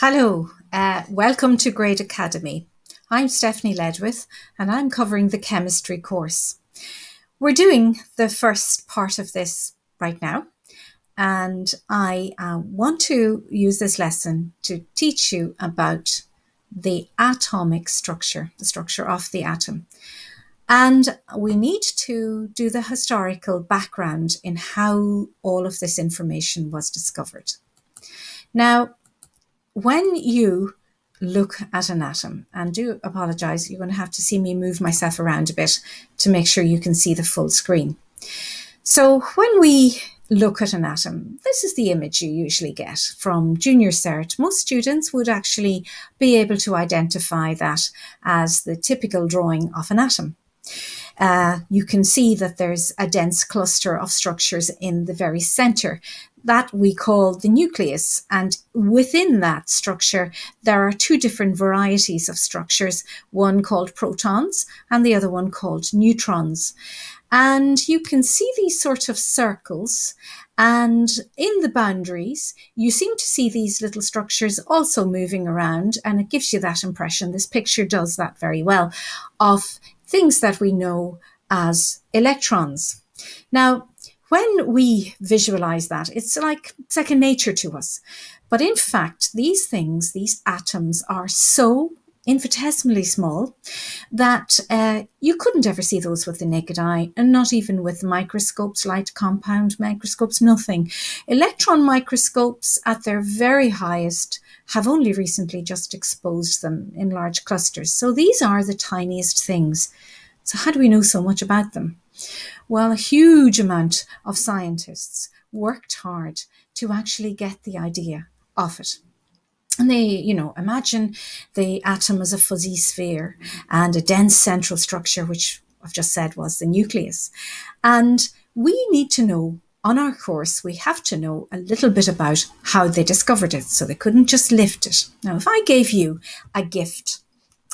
Hello, uh, welcome to Grade Academy. I'm Stephanie Ledwith and I'm covering the chemistry course. We're doing the first part of this right now and I uh, want to use this lesson to teach you about the atomic structure, the structure of the atom. And we need to do the historical background in how all of this information was discovered. Now, when you look at an atom, and do apologize, you're going to have to see me move myself around a bit to make sure you can see the full screen. So when we look at an atom, this is the image you usually get from junior cert. Most students would actually be able to identify that as the typical drawing of an atom. Uh, you can see that there's a dense cluster of structures in the very center that we call the nucleus. And within that structure, there are two different varieties of structures, one called protons and the other one called neutrons. And you can see these sort of circles. And in the boundaries, you seem to see these little structures also moving around. And it gives you that impression. This picture does that very well of things that we know as electrons. Now, when we visualize that, it's like second nature to us. But in fact, these things, these atoms, are so infinitesimally small that uh, you couldn't ever see those with the naked eye, and not even with microscopes, light compound microscopes, nothing. Electron microscopes, at their very highest, have only recently just exposed them in large clusters. So these are the tiniest things. So, how do we know so much about them? Well, a huge amount of scientists worked hard to actually get the idea of it. And they, you know, imagine the atom as a fuzzy sphere and a dense central structure, which I've just said was the nucleus. And we need to know on our course, we have to know a little bit about how they discovered it. So they couldn't just lift it. Now, if I gave you a gift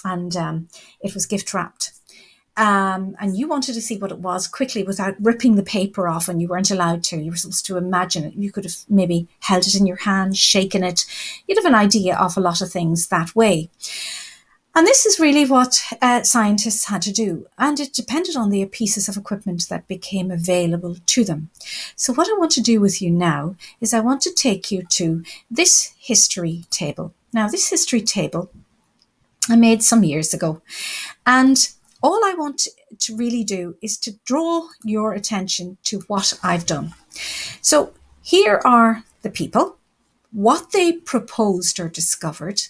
and um, it was gift wrapped, um, and you wanted to see what it was quickly without ripping the paper off and you weren't allowed to. You were supposed to imagine it. You could have maybe held it in your hand, shaken it. You'd have an idea of a lot of things that way. And this is really what uh, scientists had to do. And it depended on the pieces of equipment that became available to them. So, what I want to do with you now is I want to take you to this history table. Now, this history table I made some years ago. And all I want to really do is to draw your attention to what I've done. So here are the people, what they proposed or discovered,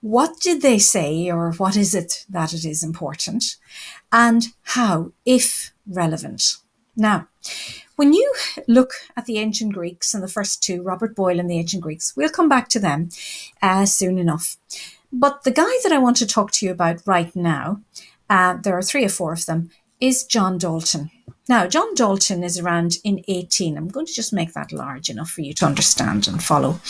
what did they say or what is it that it is important, and how, if relevant. Now, when you look at the ancient Greeks and the first two, Robert Boyle and the ancient Greeks, we'll come back to them uh, soon enough. But the guy that I want to talk to you about right now uh, there are three or four of them, is John Dalton. Now, John Dalton is around in 18. I'm going to just make that large enough for you to understand and follow.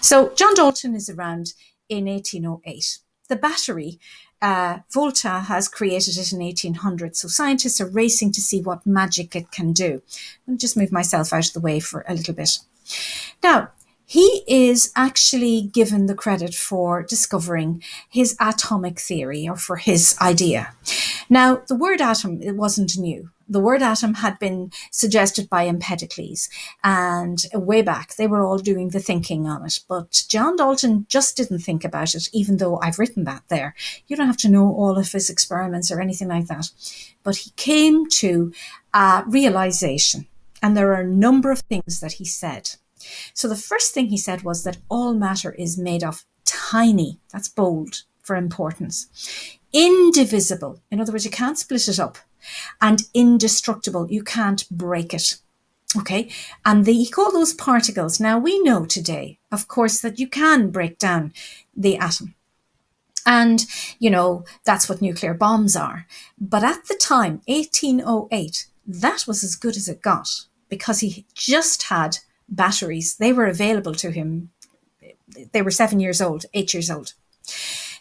So, John Dalton is around in 1808. The battery, uh, Volta has created it in 1800. So, scientists are racing to see what magic it can do. I'll just move myself out of the way for a little bit. Now, he is actually given the credit for discovering his atomic theory or for his idea. Now, the word atom, it wasn't new. The word atom had been suggested by Empedocles, and way back they were all doing the thinking on it. But John Dalton just didn't think about it, even though I've written that there. You don't have to know all of his experiments or anything like that. But he came to a realization, and there are a number of things that he said so the first thing he said was that all matter is made of tiny, that's bold for importance, indivisible. In other words, you can't split it up, and indestructible. You can't break it. Okay. And he called those particles. Now we know today, of course, that you can break down the atom. And, you know, that's what nuclear bombs are. But at the time, 1808, that was as good as it got because he just had batteries. They were available to him. They were seven years old, eight years old.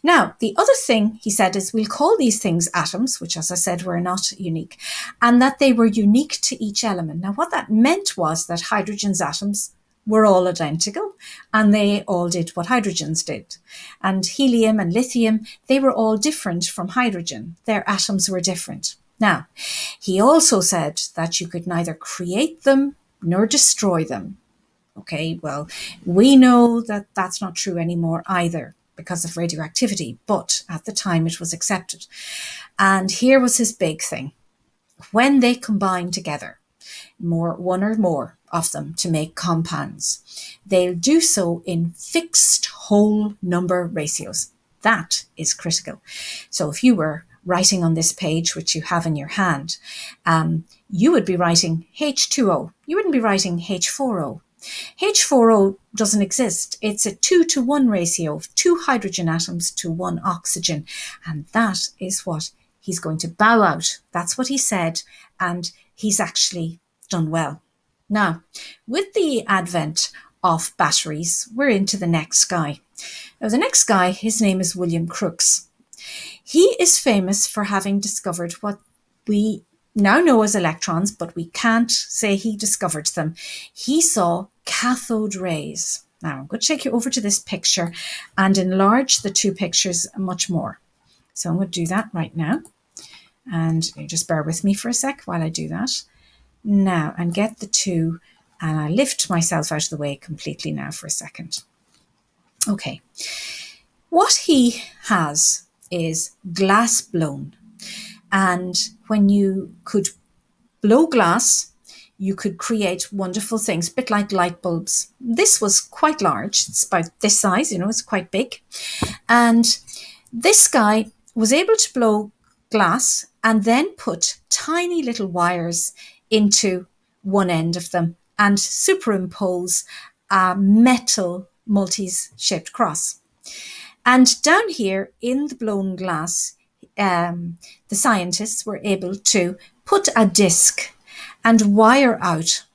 Now, the other thing he said is we'll call these things atoms, which, as I said, were not unique, and that they were unique to each element. Now, what that meant was that hydrogen's atoms were all identical and they all did what hydrogens did. And helium and lithium, they were all different from hydrogen. Their atoms were different. Now, he also said that you could neither create them nor destroy them. Okay, well, we know that that's not true anymore either because of radioactivity, but at the time it was accepted. And here was his big thing. When they combine together, more one or more of them to make compounds, they'll do so in fixed whole number ratios. That is critical. So if you were writing on this page, which you have in your hand, um, you would be writing H2O. You wouldn't be writing H4O. H4O doesn't exist. It's a two to one ratio of two hydrogen atoms to one oxygen. And that is what he's going to bow out. That's what he said. And he's actually done well. Now, with the advent of batteries, we're into the next guy. Now, the next guy, his name is William Crookes. He is famous for having discovered what we now know as electrons, but we can't say he discovered them. He saw cathode rays. Now I'm going to take you over to this picture and enlarge the two pictures much more. So I'm going to do that right now. And just bear with me for a sec while I do that. Now, and get the two, and I lift myself out of the way completely now for a second. Okay. What he has is glass blown. And when you could blow glass, you could create wonderful things, a bit like light bulbs. This was quite large. It's about this size, you know, it's quite big. And this guy was able to blow glass and then put tiny little wires into one end of them and superimpose a metal Maltese shaped cross. And down here in the blown glass, um, the scientists were able to put a disc and wire out.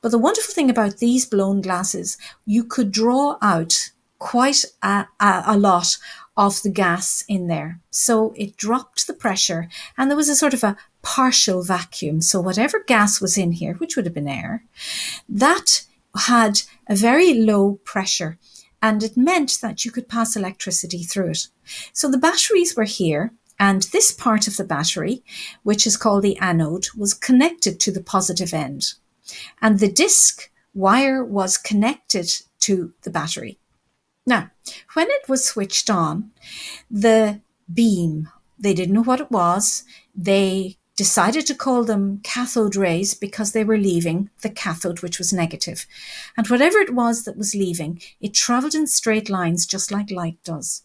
But the wonderful thing about these blown glasses, you could draw out quite a, a, a lot of the gas in there. So it dropped the pressure and there was a sort of a partial vacuum. So whatever gas was in here, which would have been air, that had a very low pressure and it meant that you could pass electricity through it. So the batteries were here and this part of the battery, which is called the anode, was connected to the positive end. And the disk wire was connected to the battery. Now, when it was switched on, the beam, they didn't know what it was. They decided to call them cathode rays because they were leaving the cathode, which was negative. And whatever it was that was leaving, it traveled in straight lines just like light does.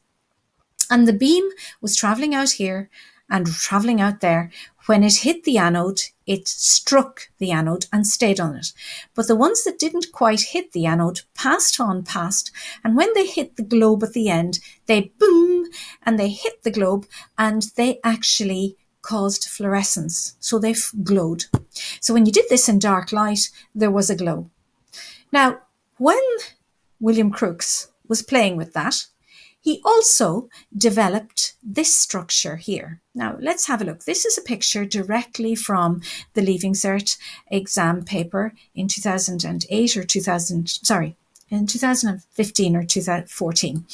And the beam was traveling out here and traveling out there. When it hit the anode, it struck the anode and stayed on it. But the ones that didn't quite hit the anode passed on past. And when they hit the globe at the end, they boom and they hit the globe and they actually caused fluorescence. So they glowed. So when you did this in dark light, there was a glow. Now, when William Crookes was playing with that, he also developed this structure here. Now let's have a look. This is a picture directly from the Leaving Cert exam paper in 2008 or 2000, sorry, in 2015 or 2014.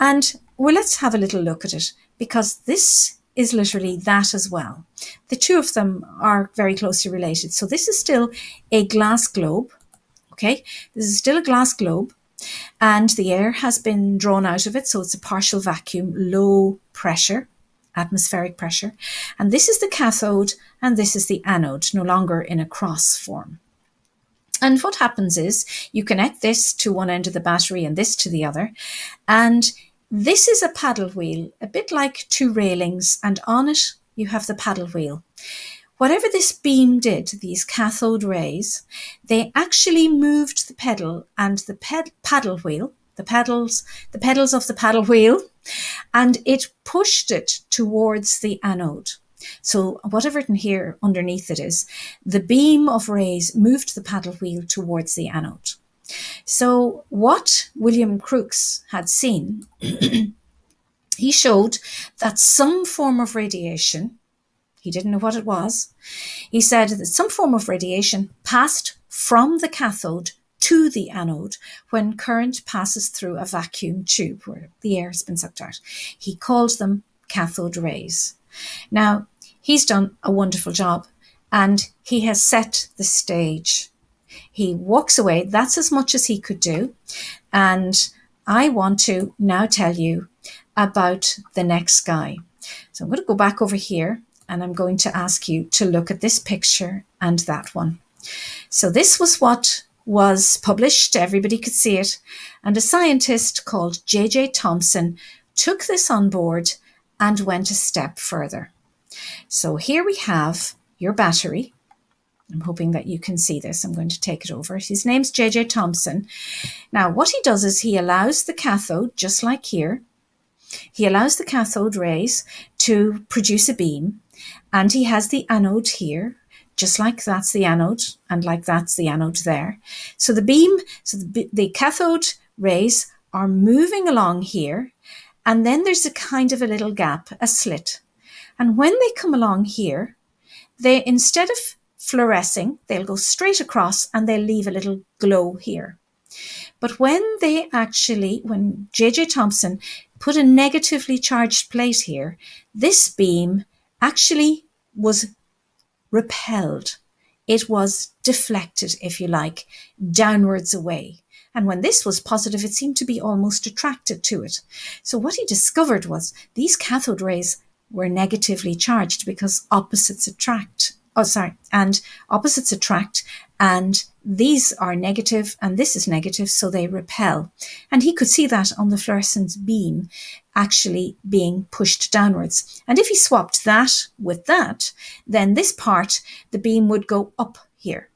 And well, let's have a little look at it because this is literally that as well. The two of them are very closely related. So this is still a glass globe. Okay, this is still a glass globe and the air has been drawn out of it. So it's a partial vacuum, low pressure, atmospheric pressure. And this is the cathode and this is the anode, no longer in a cross form. And what happens is you connect this to one end of the battery and this to the other. And this is a paddle wheel, a bit like two railings, and on it you have the paddle wheel. Whatever this beam did, these cathode rays, they actually moved the pedal and the ped- paddle wheel, the pedals, the pedals of the paddle wheel, and it pushed it towards the anode. So whatever in here underneath it is, the beam of rays moved the paddle wheel towards the anode. So what William Crookes had seen, he showed that some form of radiation he didn't know what it was. He said that some form of radiation passed from the cathode to the anode when current passes through a vacuum tube where the air has been sucked out. He called them cathode rays. Now, he's done a wonderful job and he has set the stage. He walks away. That's as much as he could do. And I want to now tell you about the next guy. So I'm going to go back over here and I'm going to ask you to look at this picture and that one. So this was what was published, everybody could see it, and a scientist called J.J. Thomson took this on board and went a step further. So here we have your battery. I'm hoping that you can see this. I'm going to take it over. His name's J.J. Thomson. Now, what he does is he allows the cathode, just like here, he allows the cathode rays to produce a beam, and he has the anode here, just like that's the anode, and like that's the anode there. So the beam, so the, the cathode rays are moving along here, and then there's a kind of a little gap, a slit. And when they come along here, they instead of fluorescing, they'll go straight across and they'll leave a little glow here. But when they actually, when J.J. Thomson put a negatively charged plate here, this beam actually was repelled. It was deflected, if you like, downwards away. And when this was positive, it seemed to be almost attracted to it. So what he discovered was these cathode rays were negatively charged because opposites attract. Oh, sorry. And opposites attract and these are negative and this is negative, so they repel. And he could see that on the fluorescent beam actually being pushed downwards. And if he swapped that with that, then this part, the beam would go up here.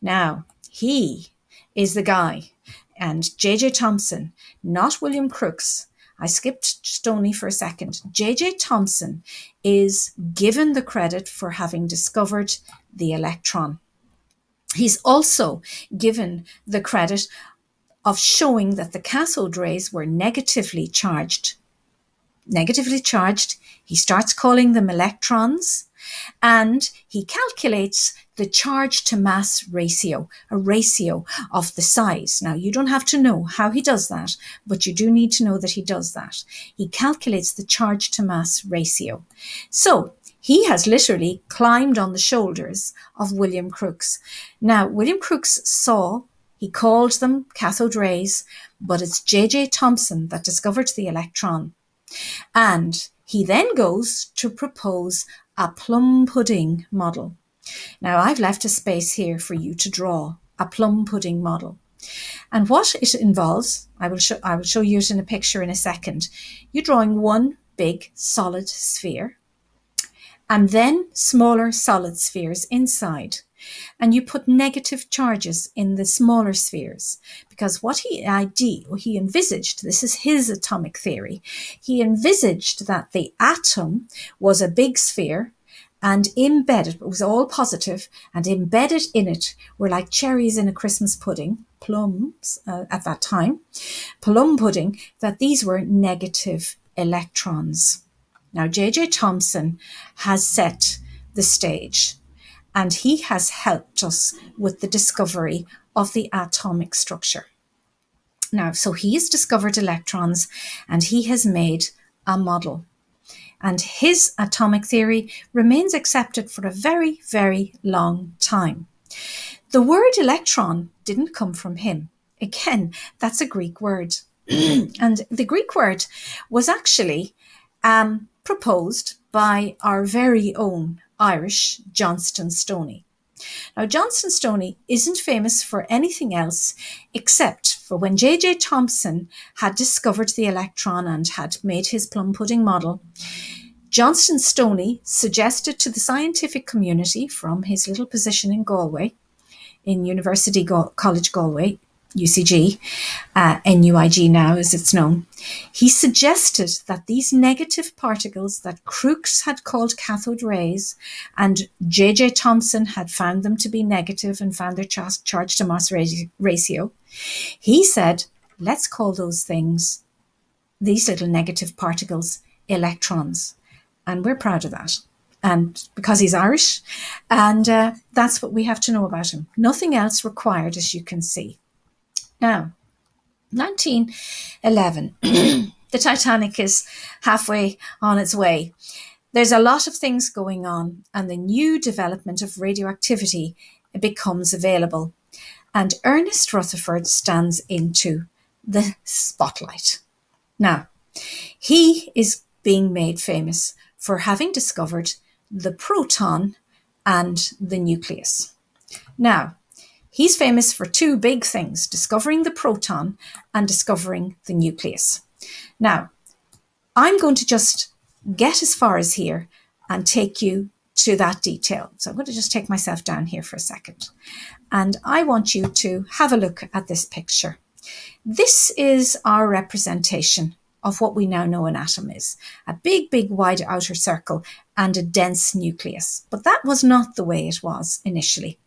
Now, he is the guy, and J.J. Thomson, not William Crookes. I skipped Stoney for a second. J.J. Thomson is given the credit for having discovered the electron. He's also given the credit of showing that the cathode rays were negatively charged. Negatively charged, he starts calling them electrons and he calculates the charge to mass ratio, a ratio of the size. Now, you don't have to know how he does that, but you do need to know that he does that. He calculates the charge to mass ratio. So he has literally climbed on the shoulders of William Crookes. Now, William Crookes saw, he called them cathode rays, but it's J.J. Thomson that discovered the electron. And he then goes to propose a plum pudding model. Now, I've left a space here for you to draw a plum pudding model. And what it involves, I will show, I will show you it in a picture in a second. You're drawing one big solid sphere and then smaller solid spheres inside. And you put negative charges in the smaller spheres because what he ID or he envisaged, this is his atomic theory, he envisaged that the atom was a big sphere and embedded, it was all positive, and embedded in it were like cherries in a Christmas pudding, plums uh, at that time, plum pudding, that these were negative electrons. Now, J.J. Thomson has set the stage and he has helped us with the discovery of the atomic structure. Now, so he has discovered electrons and he has made a model. And his atomic theory remains accepted for a very, very long time. The word electron didn't come from him. Again, that's a Greek word. and the Greek word was actually um, proposed by our very own Irish Johnstone Stoney. Now, Johnstone Stoney isn't famous for anything else except for when J.J. Thomson had discovered the electron and had made his plum pudding model. Johnstone Stoney suggested to the scientific community from his little position in Galway, in University College Galway, UCG, uh, NUIG now as it's known, he suggested that these negative particles that Crookes had called cathode rays and J.J. Thomson had found them to be negative and found their ch- charge to mass ratio, he said, let's call those things, these little negative particles, electrons. And we're proud of that and because he's Irish, and uh, that's what we have to know about him. Nothing else required, as you can see. Now, 1911, the Titanic is halfway on its way. There's a lot of things going on, and the new development of radioactivity becomes available. And Ernest Rutherford stands into the spotlight. Now, he is being made famous for having discovered the proton and the nucleus. Now, he's famous for two big things discovering the proton and discovering the nucleus. Now, I'm going to just get as far as here and take you to that detail. So I'm going to just take myself down here for a second. And I want you to have a look at this picture. This is our representation of what we now know an atom is a big, big, wide outer circle and a dense nucleus. But that was not the way it was initially.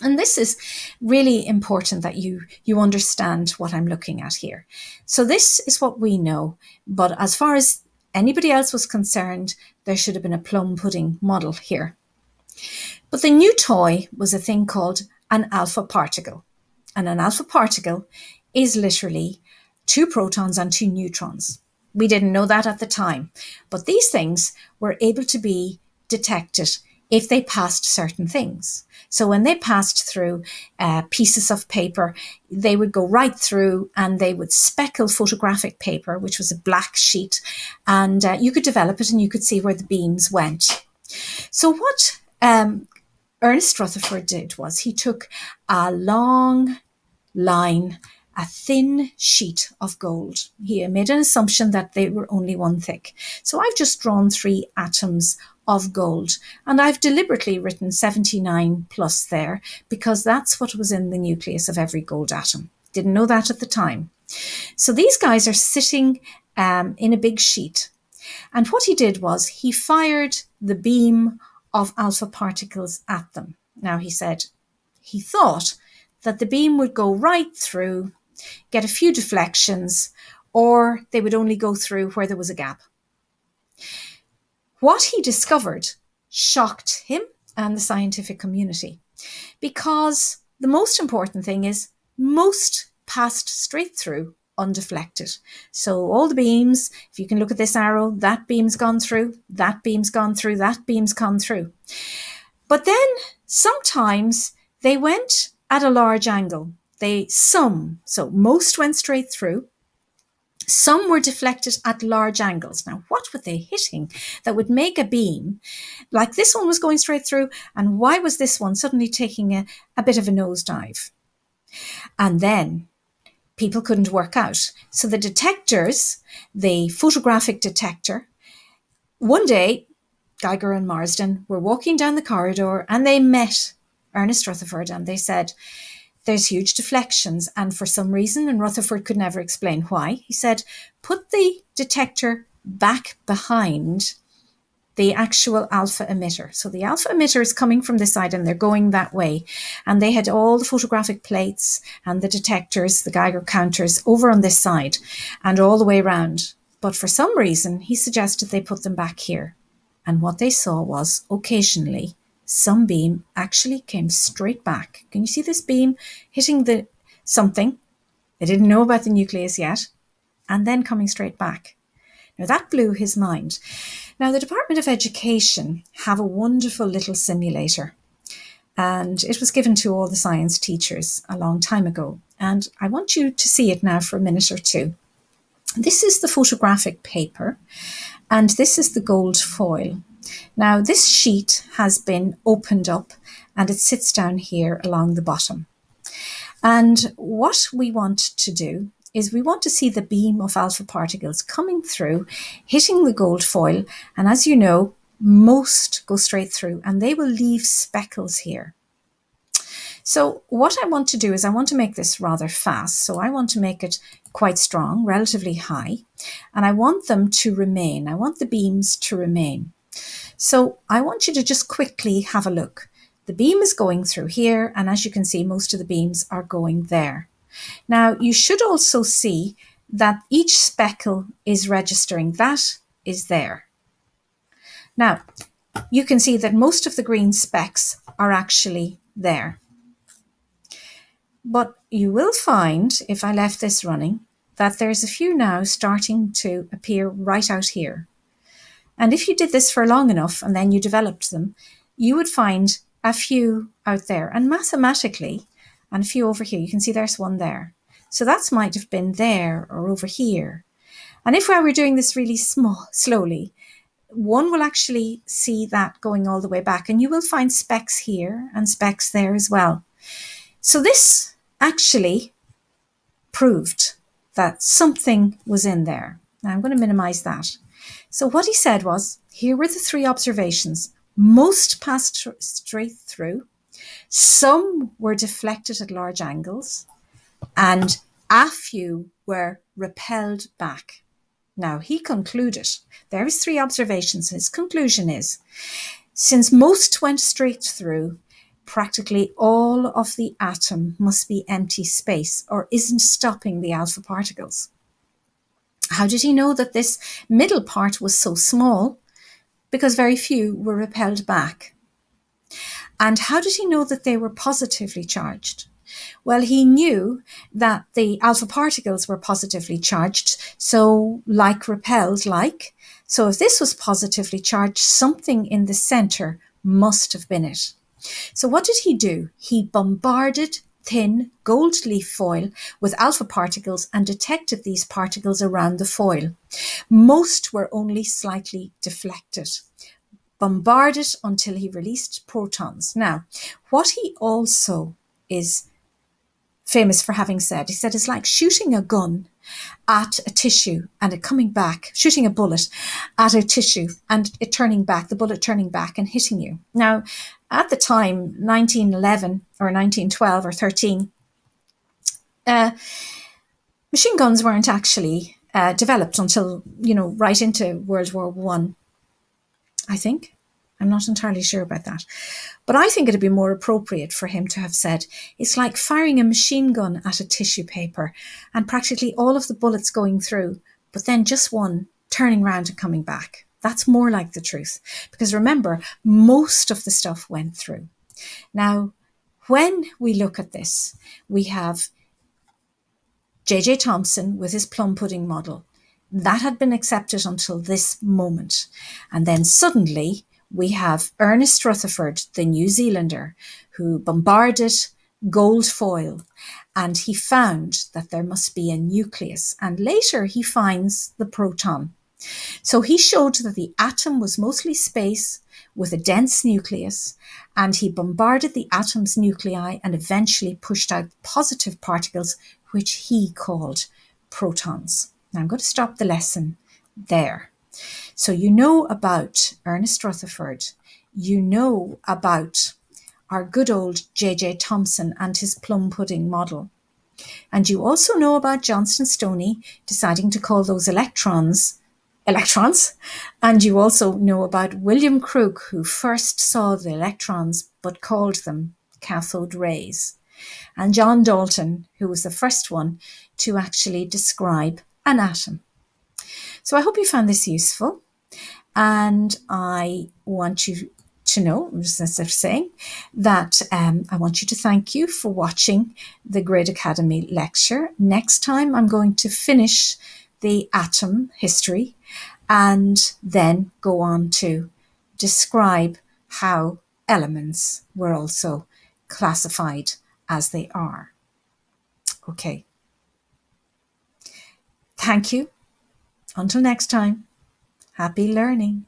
And this is really important that you, you understand what I'm looking at here. So this is what we know. But as far as anybody else was concerned, there should have been a plum pudding model here. But the new toy was a thing called an alpha particle. And an alpha particle is literally two protons and two neutrons. We didn't know that at the time, but these things were able to be detected if they passed certain things. So when they passed through uh, pieces of paper, they would go right through and they would speckle photographic paper, which was a black sheet, and uh, you could develop it and you could see where the beams went. So what um, Ernest Rutherford did was he took a long line a thin sheet of gold. He made an assumption that they were only one thick. So I've just drawn three atoms of gold and I've deliberately written 79 plus there because that's what was in the nucleus of every gold atom. Didn't know that at the time. So these guys are sitting um, in a big sheet. And what he did was he fired the beam of alpha particles at them. Now he said he thought that the beam would go right through get a few deflections, or they would only go through where there was a gap. What he discovered shocked him and the scientific community because the most important thing is most passed straight through undeflected. So all the beams, if you can look at this arrow, that beam's gone through, that beam's gone through, that beam's gone through. But then sometimes they went at a large angle they some, so most went straight through. Some were deflected at large angles. Now, what were they hitting that would make a beam like this one was going straight through? And why was this one suddenly taking a, a bit of a nosedive? And then people couldn't work out. So the detectors, the photographic detector, one day, Geiger and Marsden were walking down the corridor and they met Ernest Rutherford and they said, there's huge deflections. And for some reason, and Rutherford could never explain why, he said, put the detector back behind the actual alpha emitter. So the alpha emitter is coming from this side and they're going that way. And they had all the photographic plates and the detectors, the Geiger counters over on this side and all the way around. But for some reason, he suggested they put them back here. And what they saw was occasionally some beam actually came straight back. Can you see this beam hitting the something? They didn't know about the nucleus yet, and then coming straight back. Now that blew his mind. Now the Department of Education have a wonderful little simulator, and it was given to all the science teachers a long time ago. And I want you to see it now for a minute or two. This is the photographic paper, and this is the gold foil. Now this sheet has been opened up and it sits down here along the bottom. And what we want to do is we want to see the beam of alpha particles coming through, hitting the gold foil. And as you know, most go straight through and they will leave speckles here. So what I want to do is I want to make this rather fast. So I want to make it quite strong, relatively high, and I want them to remain. I want the beams to remain. So I want you to just quickly have a look. The beam is going through here, and as you can see, most of the beams are going there. Now, you should also see that each speckle is registering. That is there. Now, you can see that most of the green specks are actually there. But you will find, if I left this running, that there's a few now starting to appear right out here. And if you did this for long enough and then you developed them, you would find a few out there. And mathematically, and a few over here, you can see there's one there. So that might have been there or over here. And if I were doing this really small, slowly, one will actually see that going all the way back and you will find specks here and specks there as well. So this actually proved that something was in there. Now I'm going to minimize that. So what he said was, here were the three observations. Most passed straight through. Some were deflected at large angles and a few were repelled back. Now he concluded, there is three observations. His conclusion is, since most went straight through, practically all of the atom must be empty space or isn't stopping the alpha particles. How did he know that this middle part was so small? Because very few were repelled back. And how did he know that they were positively charged? Well, he knew that the alpha particles were positively charged, so like repelled like. So if this was positively charged, something in the center must have been it. So what did he do? He bombarded thin gold leaf foil with alpha particles and detected these particles around the foil. Most were only slightly deflected. Bombarded until he released protons. Now, what he also is famous for having said. He said it's like shooting a gun at a tissue and it coming back, shooting a bullet at a tissue and it turning back, the bullet turning back and hitting you. Now, at the time, 1911 or 1912 or 13, uh, machine guns weren't actually uh, developed until, you know, right into World War One, I, I think. I'm not entirely sure about that. But I think it'd be more appropriate for him to have said, it's like firing a machine gun at a tissue paper and practically all of the bullets going through, but then just one turning around and coming back. That's more like the truth. Because remember, most of the stuff went through. Now, when we look at this, we have J.J. Thomson with his plum pudding model. That had been accepted until this moment. And then suddenly we have Ernest Rutherford, the New Zealander, who bombarded gold foil and he found that there must be a nucleus. And later he finds the proton. So he showed that the atom was mostly space with a dense nucleus, and he bombarded the atom's nuclei and eventually pushed out positive particles, which he called protons. Now I'm going to stop the lesson there. So you know about Ernest Rutherford, you know about our good old J.J. Thomson and his plum pudding model. And you also know about Johnstone Stoney deciding to call those electrons electrons. And you also know about William Crook, who first saw the electrons but called them cathode rays. And John Dalton, who was the first one to actually describe an atom. So I hope you found this useful. And I want you to know, as I'm saying, that um, I want you to thank you for watching the Grade Academy lecture. Next time, I'm going to finish the atom history and then go on to describe how elements were also classified as they are. Okay. Thank you. Until next time, happy learning.